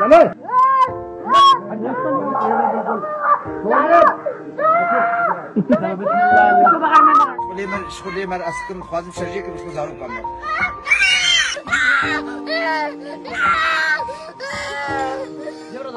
चलो Suleiman, Suleiman askın fazla şarjı kırmış bu zaruk kanlar.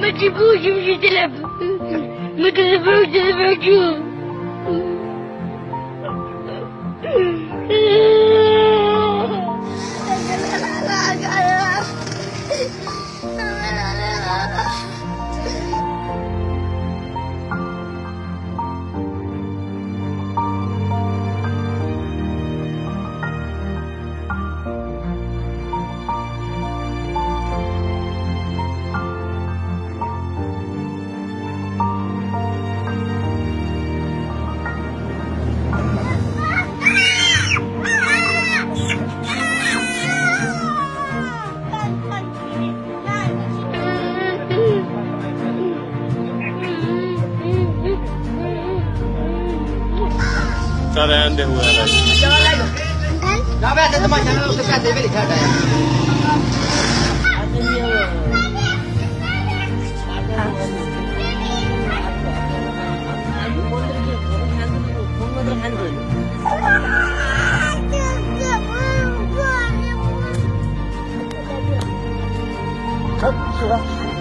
Mas tipo, je me suis la... Mais que je veux, je. De bir içeride ya. 아,